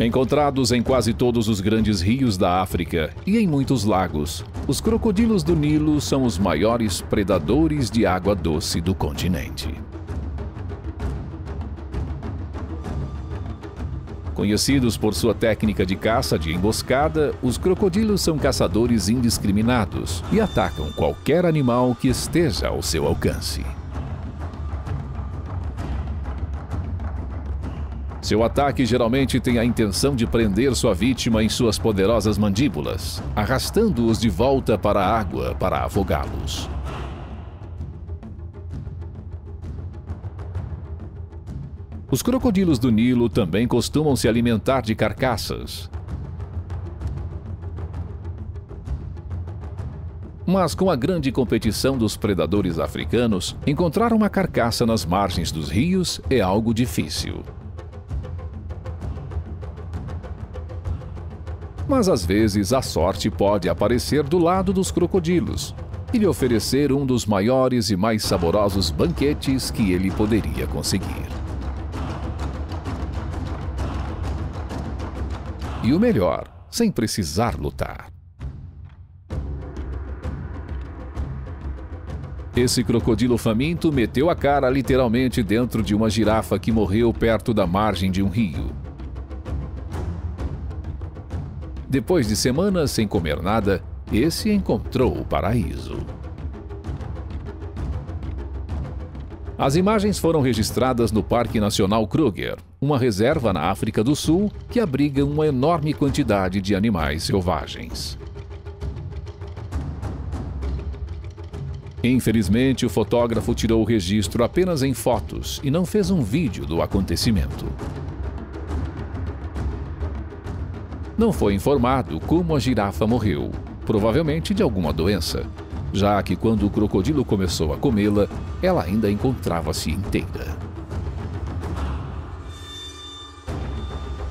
Encontrados em quase todos os grandes rios da África e em muitos lagos, os crocodilos do Nilo são os maiores predadores de água doce do continente. Conhecidos por sua técnica de caça de emboscada, os crocodilos são caçadores indiscriminados e atacam qualquer animal que esteja ao seu alcance. Seu ataque geralmente tem a intenção de prender sua vítima em suas poderosas mandíbulas, arrastando-os de volta para a água para afogá-los. Os crocodilos do Nilo também costumam se alimentar de carcaças. Mas com a grande competição dos predadores africanos, encontrar uma carcaça nas margens dos rios é algo difícil. Mas às vezes a sorte pode aparecer do lado dos crocodilos e lhe oferecer um dos maiores e mais saborosos banquetes que ele poderia conseguir. E o melhor, sem precisar lutar. Esse crocodilo faminto meteu a cara literalmente dentro de uma girafa que morreu perto da margem de um rio. Depois de semanas sem comer nada, esse encontrou o paraíso. As imagens foram registradas no Parque Nacional Kruger, uma reserva na África do Sul que abriga uma enorme quantidade de animais selvagens. Infelizmente, o fotógrafo tirou o registro apenas em fotos e não fez um vídeo do acontecimento. Não foi informado como a girafa morreu, provavelmente de alguma doença, já que quando o crocodilo começou a comê-la, ela ainda encontrava-se inteira.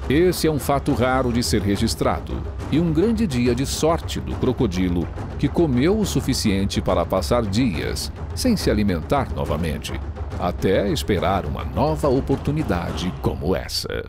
Esse é um fato raro de ser registrado e um grande dia de sorte do crocodilo, que comeu o suficiente para passar dias sem se alimentar novamente, até esperar uma nova oportunidade como essa.